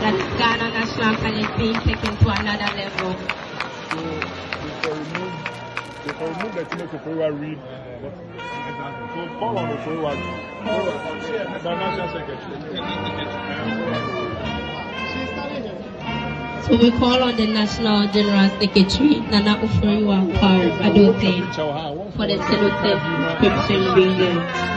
that Ghana national anthem is being taken to another level. So we call on the National General Secretary, Nana Ufuriwa Kwao Adote, for the salute description Union.